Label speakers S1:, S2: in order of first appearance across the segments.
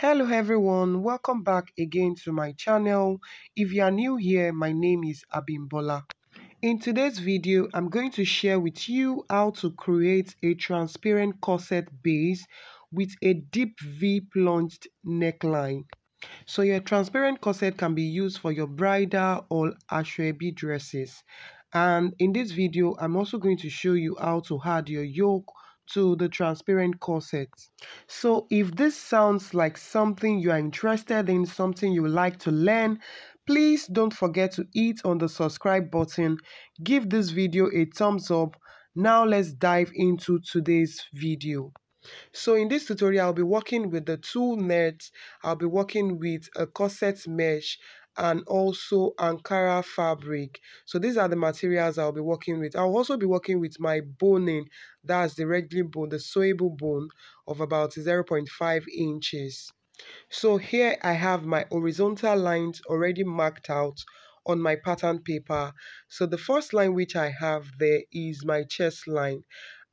S1: Hello everyone, welcome back again to my channel. If you are new here, my name is Abimbola. In today's video, I'm going to share with you how to create a transparent corset base with a deep V plunged neckline. So your transparent corset can be used for your bridal or asoebi dresses. And in this video, I'm also going to show you how to add your yoke to the transparent corset. So if this sounds like something you are interested in, something you like to learn, please don't forget to hit on the subscribe button. Give this video a thumbs up. Now let's dive into today's video. So in this tutorial, I'll be working with the two nets. I'll be working with a corset mesh and also Ankara fabric. So these are the materials I'll be working with. I'll also be working with my boning, that's the regular bone, the sewable bone of about 0.5 inches. So here I have my horizontal lines already marked out on my pattern paper. So the first line which I have there is my chest line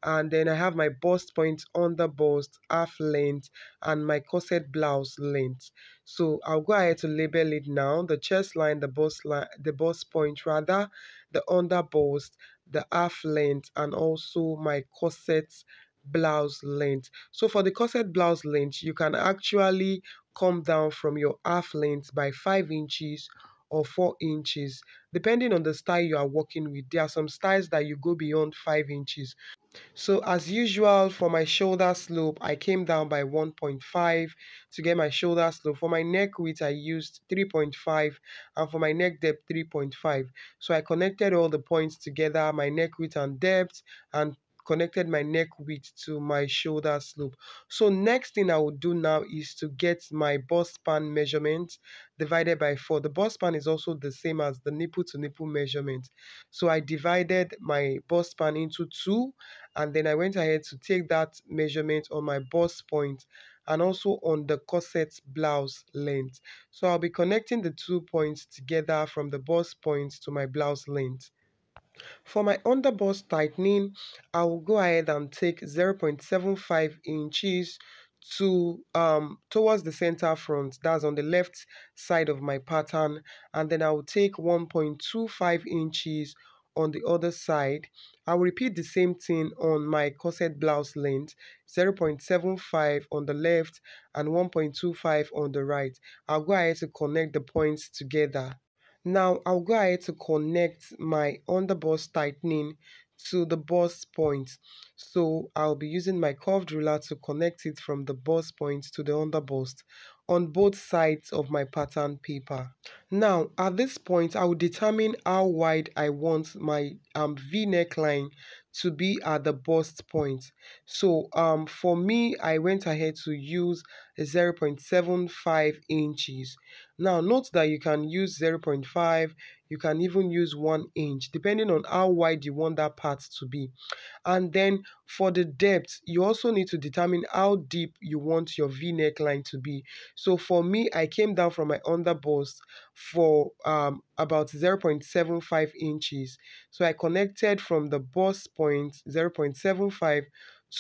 S1: and then I have my bust point under bust, half length, and my corset blouse length. So I'll go ahead to label it now. The chest line, the bust line, the bust point rather, the under bust, the half length, and also my corset blouse length. So for the corset blouse length, you can actually come down from your half length by 5 inches or 4 inches depending on the style you are working with there are some styles that you go beyond 5 inches so as usual for my shoulder slope, I came down by 1.5 to get my shoulder slope. For my neck width, I used 3.5 and for my neck depth 3.5. So I connected all the points together, my neck width and depth and connected my neck width to my shoulder slope. So next thing I will do now is to get my bust span measurement divided by 4. The bust span is also the same as the nipple to nipple measurement. So I divided my bust span into 2 and then I went ahead to take that measurement on my bust point and also on the corset blouse length. So I'll be connecting the two points together from the bust point to my blouse length. For my underbust tightening, I will go ahead and take 0.75 inches to um towards the center front that's on the left side of my pattern and then I will take 1.25 inches on the other side. I will repeat the same thing on my corset blouse length 0.75 on the left and 1.25 on the right. I'll go ahead to connect the points together. Now I'll go ahead to connect my underbust tightening to the bust point. So I'll be using my curved ruler to connect it from the bust point to the underbust on both sides of my pattern paper. Now at this point I will determine how wide I want my um, V neckline to be at the bust point. So um, for me, I went ahead to use 0.75 inches. Now note that you can use 0.5, you can even use 1 inch depending on how wide you want that part to be. And then for the depth, you also need to determine how deep you want your V neckline to be. So for me, I came down from my underbust for um, about 0.75 inches. So I connected from the bust point 0.75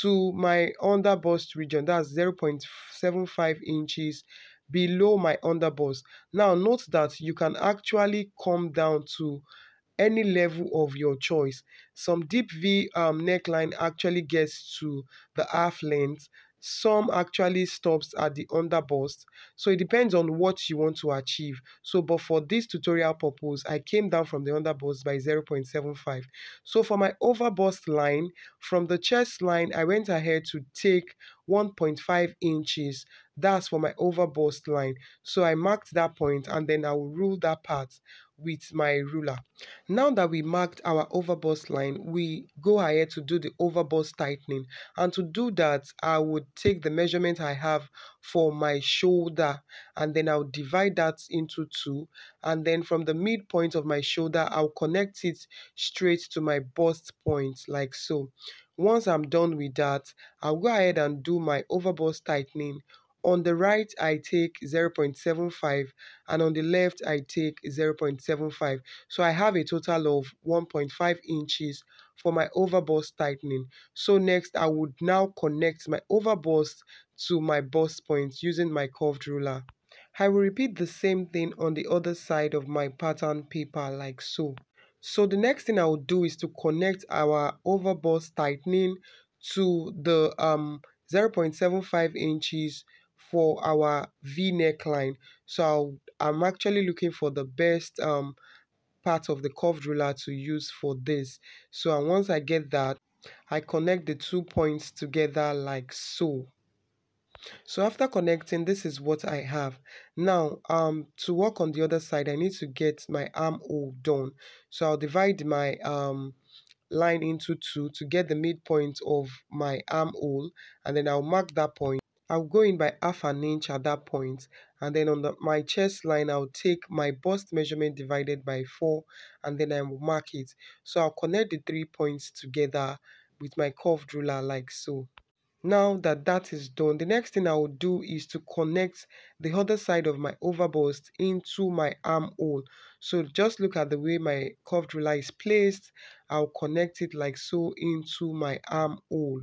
S1: to my underbust region, that's 0.75 inches below my underbust. Now note that you can actually come down to any level of your choice. Some deep V um, neckline actually gets to the half length. Some actually stops at the underbust so it depends on what you want to achieve. So but for this tutorial purpose i came down from the underbust by 0.75 so for my overbust line from the chest line i went ahead to take 1.5 inches that's for my overbust line so i marked that point and then i will rule that part with my ruler. Now that we marked our overbust line, we go ahead to do the overbust tightening. And to do that, I would take the measurement I have for my shoulder and then I'll divide that into two. And then from the midpoint of my shoulder, I'll connect it straight to my bust point like so. Once I'm done with that, I'll go ahead and do my overbust tightening on the right, I take 0.75 and on the left, I take 0.75. So I have a total of 1.5 inches for my overbust tightening. So next, I would now connect my overbust to my bust point using my curved ruler. I will repeat the same thing on the other side of my pattern paper like so. So the next thing I will do is to connect our overbust tightening to the um 0.75 inches for our v neckline. So i am actually looking for the best um part of the curved ruler to use for this. So and once i get that i connect the two points together like so. So after connecting this is what i have. Now um to work on the other side i need to get my armhole done. So i'll divide my um line into two to get the midpoint of my armhole and then I'll mark that point. I'll go in by half an inch at that point and then on the, my chest line I'll take my bust measurement divided by 4 and then I will mark it. So I'll connect the three points together with my curved ruler like so. Now that that is done, the next thing I will do is to connect the other side of my overbust into my armhole. So just look at the way my curved ruler is placed. I'll connect it like so into my armhole.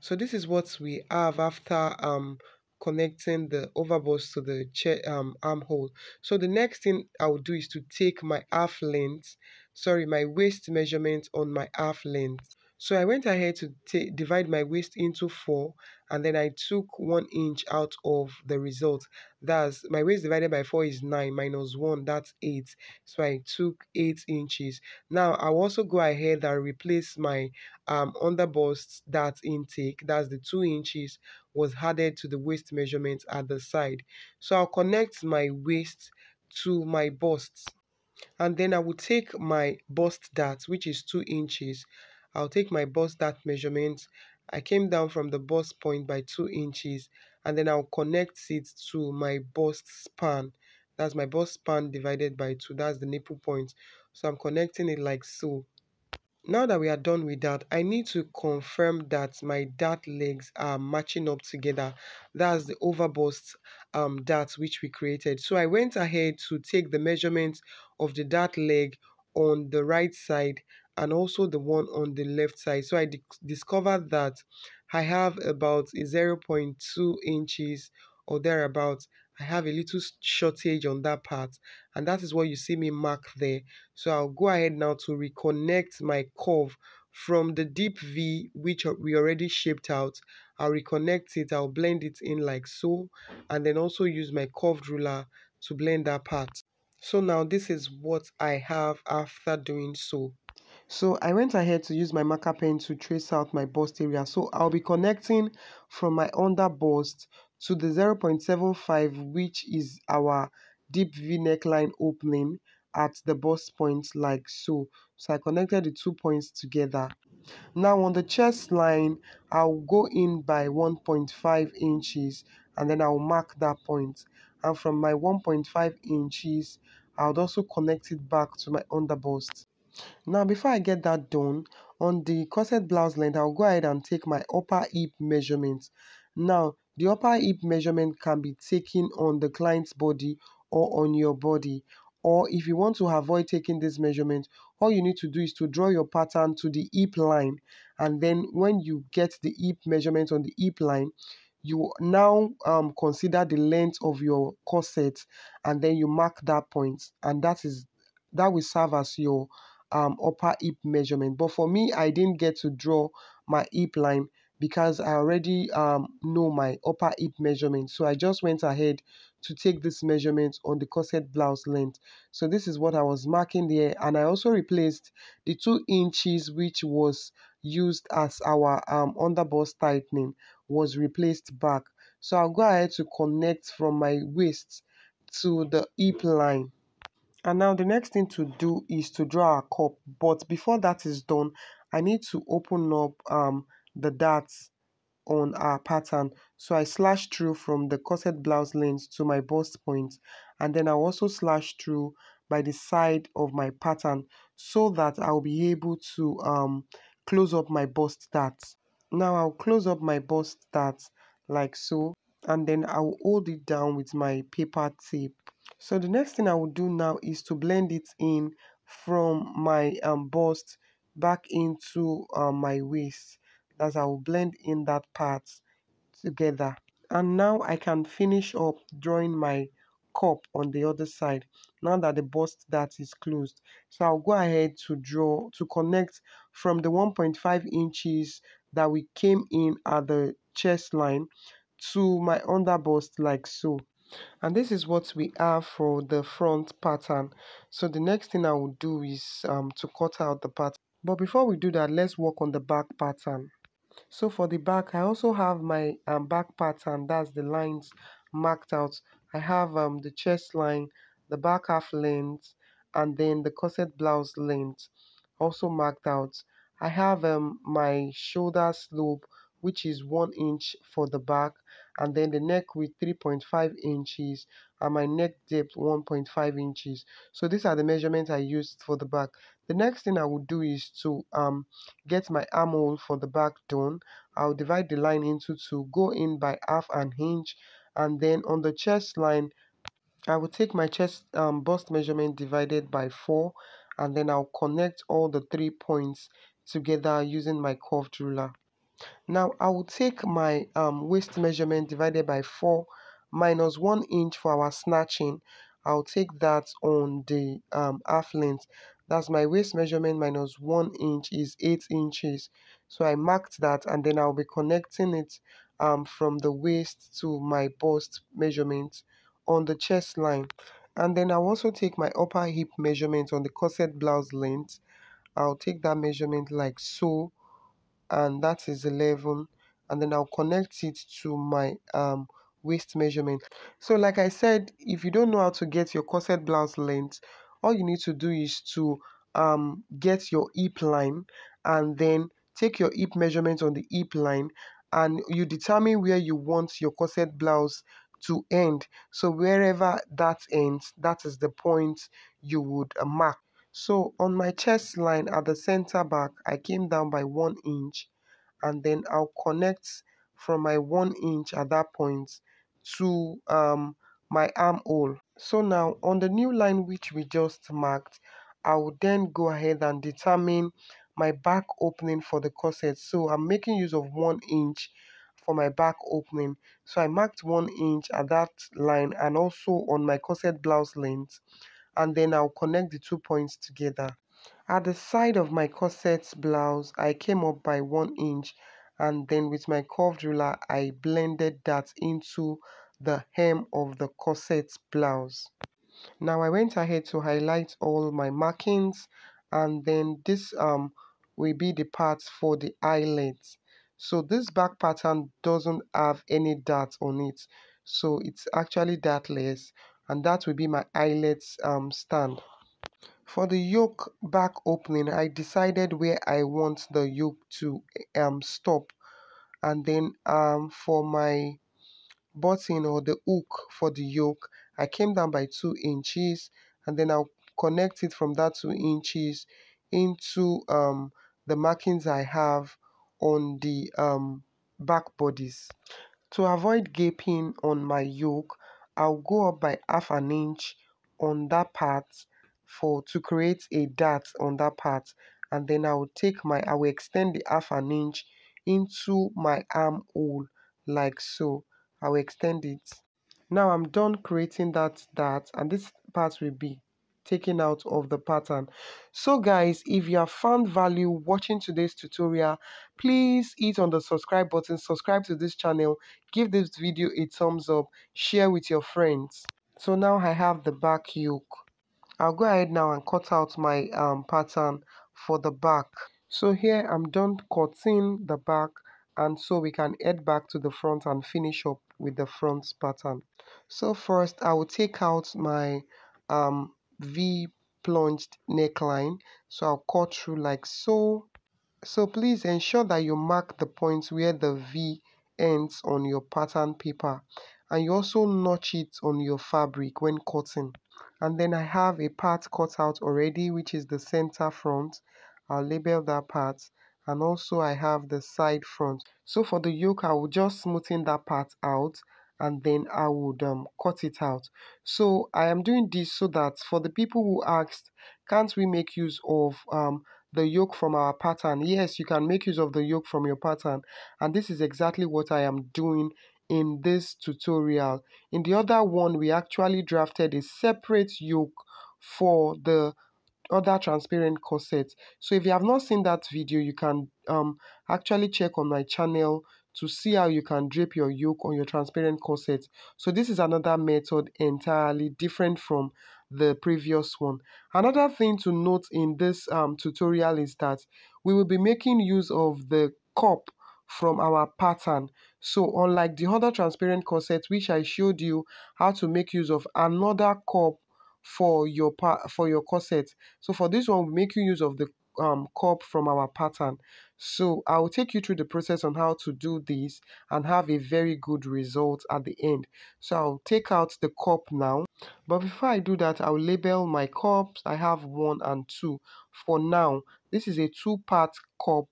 S1: So this is what we have after um, connecting the overbust to the chair, um, armhole. So the next thing I will do is to take my half length, sorry, my waist measurement on my half length. So I went ahead to divide my waist into 4 and then I took 1 inch out of the result. That's my waist divided by 4 is 9 minus 1 that's 8. So I took 8 inches. Now I'll also go ahead and replace my um, underbust that intake that's the 2 inches was added to the waist measurement at the side. So I'll connect my waist to my bust and then I will take my bust dart which is 2 inches I'll take my bust dart measurement. I came down from the bust point by 2 inches and then I'll connect it to my bust span. That's my bust span divided by 2. That's the nipple point. So I'm connecting it like so. Now that we are done with that, I need to confirm that my dart legs are matching up together. That's the overbust um, dart which we created. So I went ahead to take the measurement of the dart leg on the right side and also the one on the left side. So i discovered that i have about 0.2 inches or thereabouts i have a little shortage on that part and that is what you see me mark there. So i'll go ahead now to reconnect my curve from the deep v which we already shaped out. I'll reconnect it i'll blend it in like so and then also use my curved ruler to blend that part. So now this is what i have after doing so so I went ahead to use my marker pen to trace out my bust area. So I'll be connecting from my under bust to the 0.75 which is our deep V neckline opening at the bust point like so. So I connected the two points together. Now on the chest line, I'll go in by 1.5 inches and then I'll mark that point. And from my 1.5 inches, I'll also connect it back to my underbust. Now before I get that done, on the corset blouse length, I'll go ahead and take my upper hip measurement. Now the upper hip measurement can be taken on the client's body or on your body. Or if you want to avoid taking this measurement, all you need to do is to draw your pattern to the hip line. And then when you get the hip measurement on the hip line, you now um, consider the length of your corset and then you mark that point and that is that will serve as your um, upper hip measurement. But for me, I didn't get to draw my hip line because I already um, know my upper hip measurement. So I just went ahead to take this measurement on the corset blouse length. So this is what I was marking there. And I also replaced the 2 inches which was used as our um, underbust tightening was replaced back. So I'll go ahead to connect from my waist to the hip line and now the next thing to do is to draw a cup but before that is done I need to open up um, the darts on our pattern so I slash through from the corset blouse length to my bust point and then I'll also slash through by the side of my pattern so that I'll be able to um, close up my bust darts. Now I'll close up my bust darts like so and then I'll hold it down with my paper tape. So the next thing I will do now is to blend it in from my um, bust back into uh, my waist. As I will blend in that part together. and now I can finish up drawing my cup on the other side now that the bust that is closed so I'll go ahead to draw to connect from the 1.5 inches that we came in at the chest line to my under bust like so and this is what we have for the front pattern. So the next thing I will do is um, to cut out the pattern. But before we do that let's work on the back pattern. So for the back I also have my um, back pattern. That's the lines marked out. I have um, the chest line the back half length and then the corset blouse length also marked out. I have um, my shoulder slope which is 1 inch for the back and then the neck with 3.5 inches and my neck depth 1.5 inches. So these are the measurements I used for the back. The next thing I will do is to um, get my armhole for the back done. I'll divide the line into two go in by half an inch and then on the chest line I will take my chest um, bust measurement divided by 4 and then I'll connect all the three points together using my curved ruler. Now I will take my um, waist measurement divided by 4 minus 1 inch for our snatching. I'll take that on the um, half length. That's my waist measurement minus 1 inch is 8 inches. So I marked that and then I'll be connecting it um, from the waist to my bust measurement on the chest line. And then I'll also take my upper hip measurement on the corset blouse length. I'll take that measurement like so and that is 11 and then I'll connect it to my um, waist measurement. So like I said, if you don't know how to get your corset blouse length, all you need to do is to um, get your hip line and then take your hip measurement on the hip line and you determine where you want your corset blouse to end. So wherever that ends, that is the point you would uh, mark. So on my chest line at the center back, I came down by 1 inch and then I'll connect from my 1 inch at that point to um, my armhole. So now on the new line which we just marked, I will then go ahead and determine my back opening for the corset. So I'm making use of 1 inch for my back opening. So I marked 1 inch at that line and also on my corset blouse length and then I'll connect the two points together. At the side of my corset blouse, I came up by 1 inch and then with my curved ruler, I blended that into the hem of the corset blouse. Now I went ahead to highlight all my markings and then this um will be the parts for the eyelets. So this back pattern doesn't have any dart on it. So it's actually dartless and that will be my eyelets um, stand. For the yoke back opening, I decided where I want the yoke to um, stop and then um, for my button or the hook for the yoke, I came down by 2 inches and then I'll connect it from that 2 inches into um, the markings I have on the um, back bodies. To avoid gaping on my yoke, I'll go up by half an inch on that part for to create a dart on that part and then I will take my I will extend the half an inch into my armhole like so. I will extend it. Now I'm done creating that dart and this part will be taken out of the pattern. So guys, if you have found value watching today's tutorial, please hit on the subscribe button, subscribe to this channel, give this video a thumbs up, share with your friends. So now I have the back yoke. I'll go ahead now and cut out my um, pattern for the back. So here I'm done cutting the back and so we can head back to the front and finish up with the front pattern. So first I will take out my um, V plunged neckline. So I'll cut through like so. So please ensure that you mark the points where the V ends on your pattern paper. And you also notch it on your fabric when cutting. And then I have a part cut out already which is the center front. I'll label that part. And also I have the side front. So for the yoke I will just smoothen that part out and then I would um, cut it out. So I am doing this so that for the people who asked, can't we make use of um, the yoke from our pattern? Yes, you can make use of the yoke from your pattern and this is exactly what I am doing in this tutorial. In the other one, we actually drafted a separate yoke for the other transparent corset. So if you have not seen that video, you can um, actually check on my channel to see how you can drape your yoke on your transparent corset. So this is another method entirely different from the previous one. Another thing to note in this um, tutorial is that we will be making use of the cup from our pattern. So unlike the other transparent corset which I showed you how to make use of another cup for your for your corset. So for this one, we make use of the um, cup from our pattern. So I will take you through the process on how to do this and have a very good result at the end. So I'll take out the cup now. But before I do that, I'll label my cups. I have one and two. For now, this is a two-part cup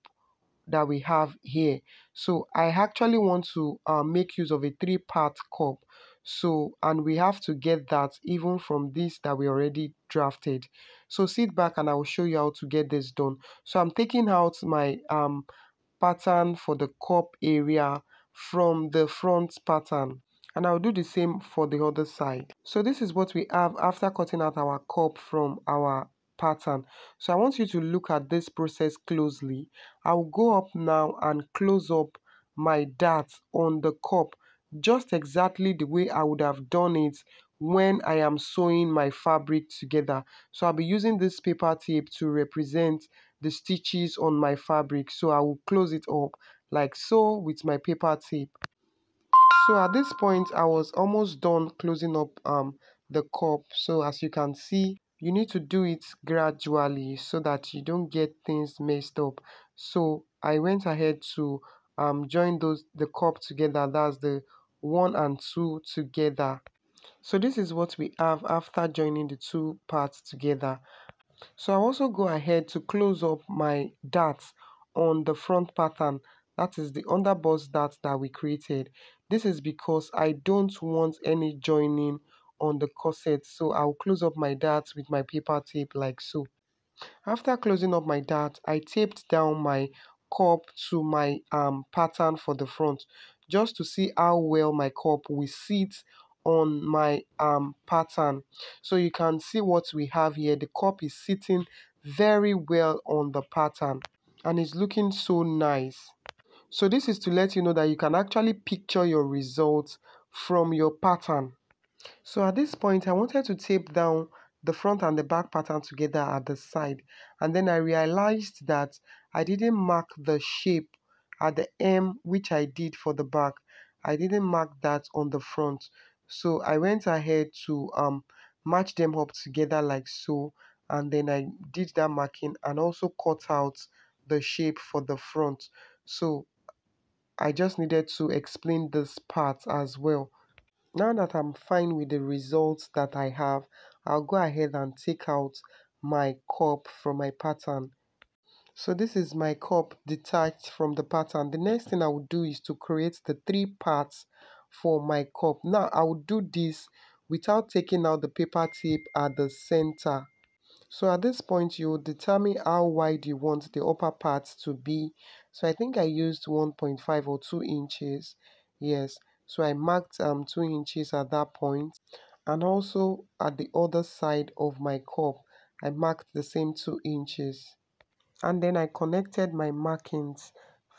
S1: that we have here. So I actually want to uh, make use of a three-part cup. So, and we have to get that even from this that we already drafted. So sit back and I will show you how to get this done. So I'm taking out my um, pattern for the cup area from the front pattern and I'll do the same for the other side. So this is what we have after cutting out our cup from our pattern. So I want you to look at this process closely. I'll go up now and close up my dart on the cup just exactly the way I would have done it when I am sewing my fabric together. So I'll be using this paper tape to represent the stitches on my fabric. So I will close it up like so with my paper tape. So at this point, I was almost done closing up um, the cup. So as you can see, you need to do it gradually so that you don't get things messed up. So I went ahead to um, join those the cup together. That's the one and two together. So this is what we have after joining the two parts together. So I also go ahead to close up my darts on the front pattern that is the underbust dart that we created. This is because I don't want any joining on the corset so I'll close up my darts with my paper tape like so. After closing up my dart, I taped down my cup to my um, pattern for the front just to see how well my cup will sit on my um, pattern. So you can see what we have here. The cup is sitting very well on the pattern and it's looking so nice. So this is to let you know that you can actually picture your results from your pattern. So at this point, I wanted to tape down the front and the back pattern together at the side and then I realized that I didn't mark the shape at the M which I did for the back. I didn't mark that on the front. So I went ahead to um, match them up together like so and then I did that marking and also cut out the shape for the front. So I just needed to explain this part as well. Now that I'm fine with the results that I have, I'll go ahead and take out my cup from my pattern so this is my cup detached from the pattern. The next thing I will do is to create the three parts for my cup. Now I will do this without taking out the paper tape at the center. So at this point you determine how wide you want the upper part to be. So I think I used 1.5 or 2 inches. Yes, so I marked um 2 inches at that point and also at the other side of my cup I marked the same 2 inches and then I connected my markings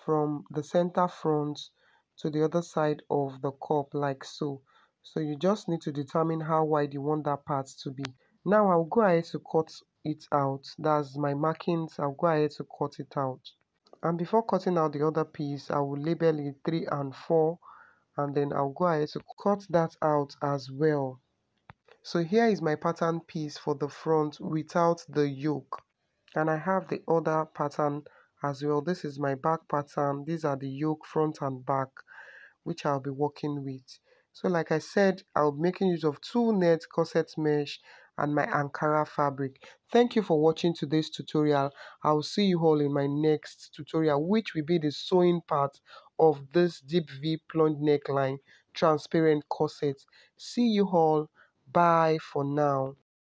S1: from the center front to the other side of the cup like so. So you just need to determine how wide you want that part to be. Now I'll go ahead to cut it out. That's my markings. I'll go ahead to cut it out. And before cutting out the other piece, I will label it 3 and 4 and then I'll go ahead to cut that out as well. So here is my pattern piece for the front without the yoke and I have the other pattern as well this is my back pattern these are the yoke front and back which I'll be working with. So like I said I'll be making use of two net corset mesh and my Ankara fabric. Thank you for watching today's tutorial. I'll see you all in my next tutorial which will be the sewing part of this deep V plunge neckline transparent corset. See you all. Bye for now